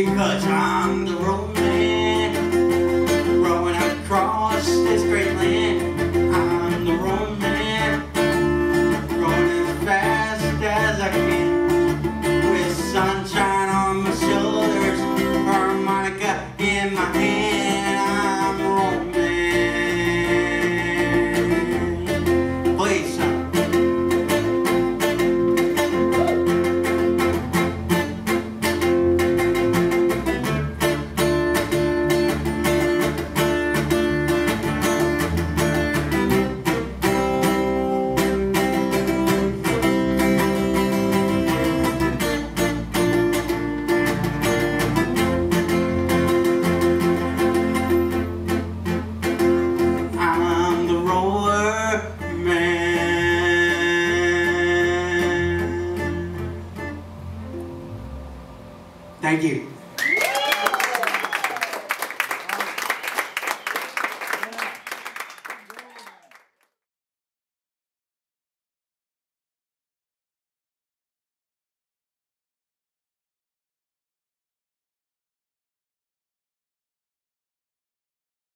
一个强 Thank you.